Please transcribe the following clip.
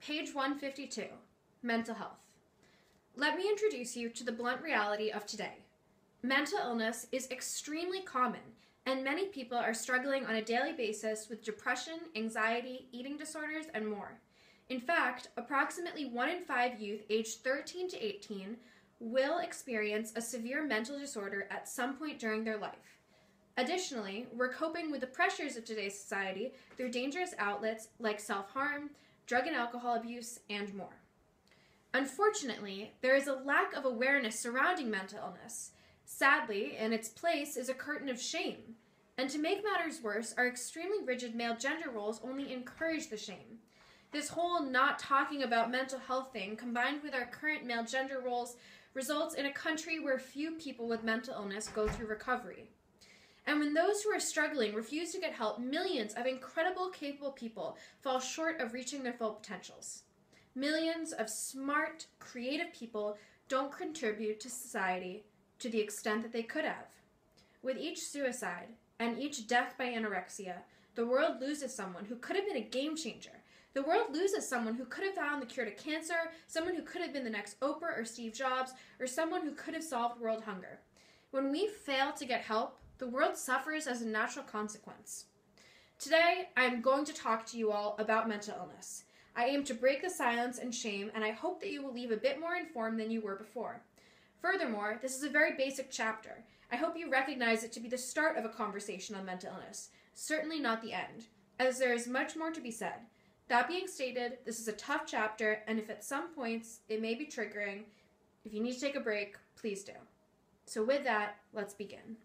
Page 152 Mental Health. Let me introduce you to the blunt reality of today. Mental illness is extremely common, and many people are struggling on a daily basis with depression, anxiety, eating disorders, and more. In fact, approximately 1 in 5 youth aged 13 to 18 will experience a severe mental disorder at some point during their life. Additionally, we're coping with the pressures of today's society through dangerous outlets like self harm, drug and alcohol abuse, and more. Unfortunately, there is a lack of awareness surrounding mental illness. Sadly, in its place is a curtain of shame. And to make matters worse, our extremely rigid male gender roles only encourage the shame. This whole not talking about mental health thing, combined with our current male gender roles, results in a country where few people with mental illness go through recovery. And when those who are struggling refuse to get help, millions of incredible, capable people fall short of reaching their full potentials. Millions of smart, creative people don't contribute to society to the extent that they could have. With each suicide and each death by anorexia, the world loses someone who could have been a game changer. The world loses someone who could have found the cure to cancer, someone who could have been the next Oprah or Steve Jobs, or someone who could have solved world hunger. When we fail to get help, the world suffers as a natural consequence. Today, I am going to talk to you all about mental illness. I aim to break the silence and shame, and I hope that you will leave a bit more informed than you were before. Furthermore, this is a very basic chapter. I hope you recognize it to be the start of a conversation on mental illness, certainly not the end, as there is much more to be said. That being stated, this is a tough chapter, and if at some points it may be triggering, if you need to take a break, please do. So, with that, let's begin.